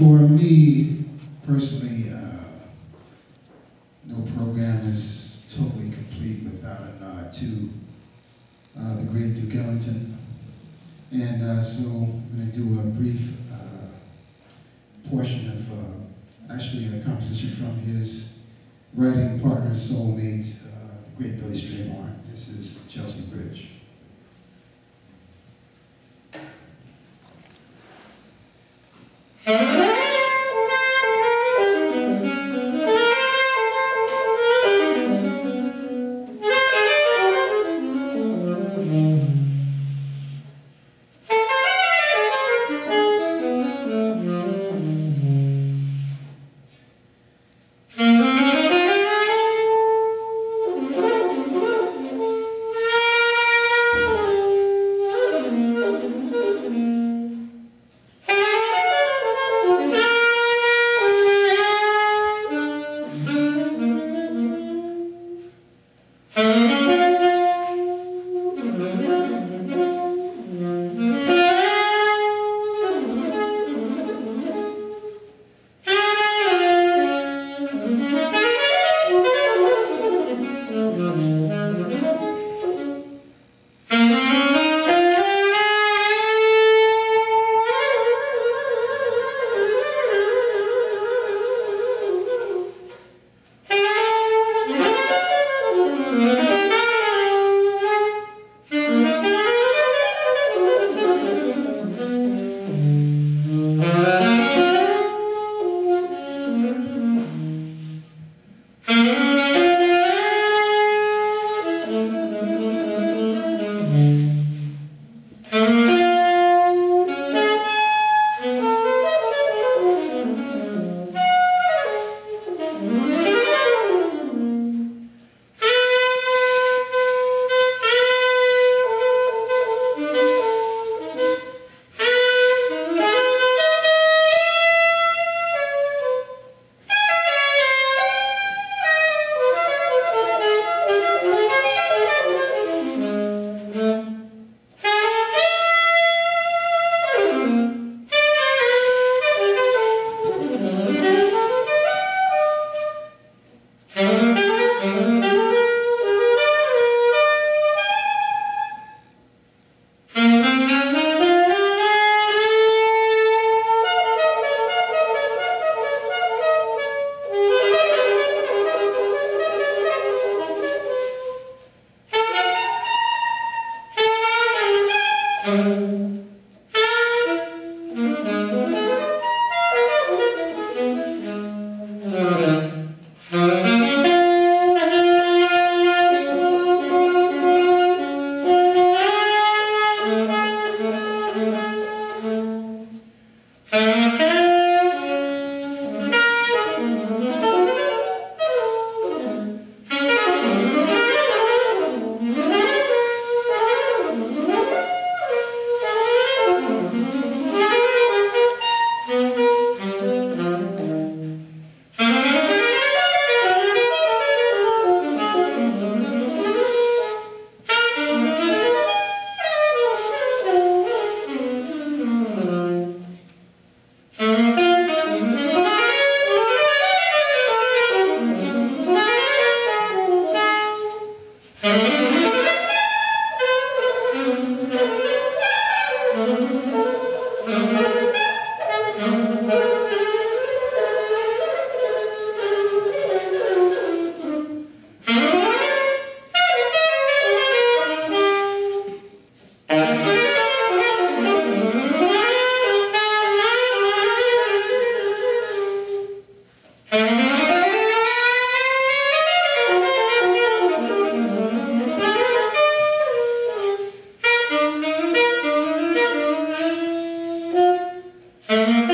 for me personally, uh, no program is totally complete without a nod to uh, the great Duke Ellington. And uh, so I'm going to do a brief uh, portion of uh, actually a composition from his writing partner, soulmate, uh, the great Billy Strayhorn. This is Chelsea Bridge. Amen. Mm-hmm. Mm-hmm.